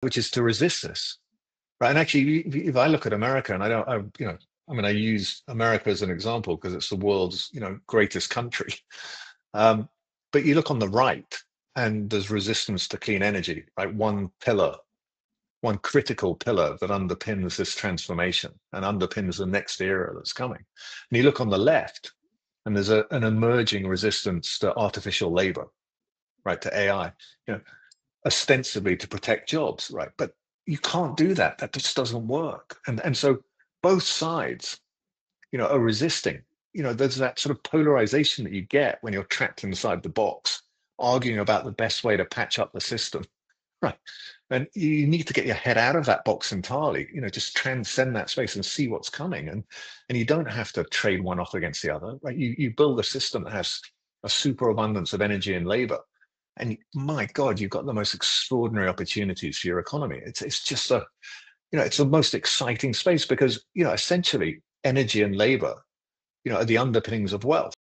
which is to resist this. Right. And actually, if I look at America, and I don't, I, you know, I mean, I use America as an example because it's the world's, you know, greatest country. Um, but you look on the right, and there's resistance to clean energy, right? One pillar, one critical pillar that underpins this transformation and underpins the next era that's coming. And you look on the left, and there's a, an emerging resistance to artificial labor, right? To AI, you know, ostensibly to protect jobs, right? But you can't do that. That just doesn't work. And and so both sides, you know, are resisting. You know, there's that sort of polarization that you get when you're trapped inside the box, arguing about the best way to patch up the system. Right. And you need to get your head out of that box entirely, you know, just transcend that space and see what's coming. And and you don't have to trade one off against the other, right? You you build a system that has a superabundance of energy and labor. And my God, you've got the most extraordinary opportunities for your economy. It's it's just a you know, it's the most exciting space because, you know, essentially energy and labor, you know, are the underpinnings of wealth.